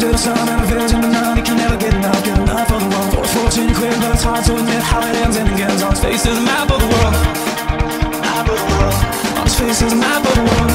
to some and a virgin to none. He can never get enough, get enough of the world. For fortune quick, but it's hard to admit how it ends and begins. On his face is a map of the world. The. On his face is a map of the world.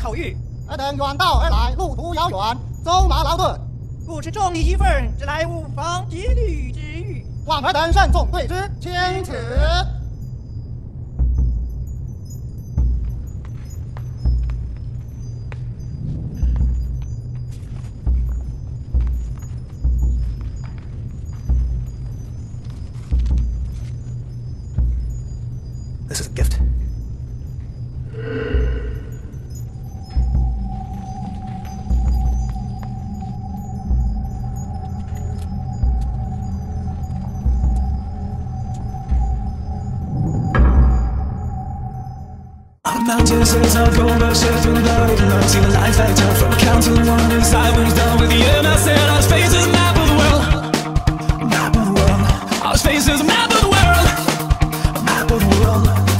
口谕，尔等远道而来，路途遥远，走马劳顿，故持重礼一份，只来无妨一律之欲。望尔等慎重对之，钦此。Mountains hills of gold rush through the window See the lights light up from counting one as I was done with you And I said I was facing the map of the world. Map of the world. I was is a map of the world. Map of the world.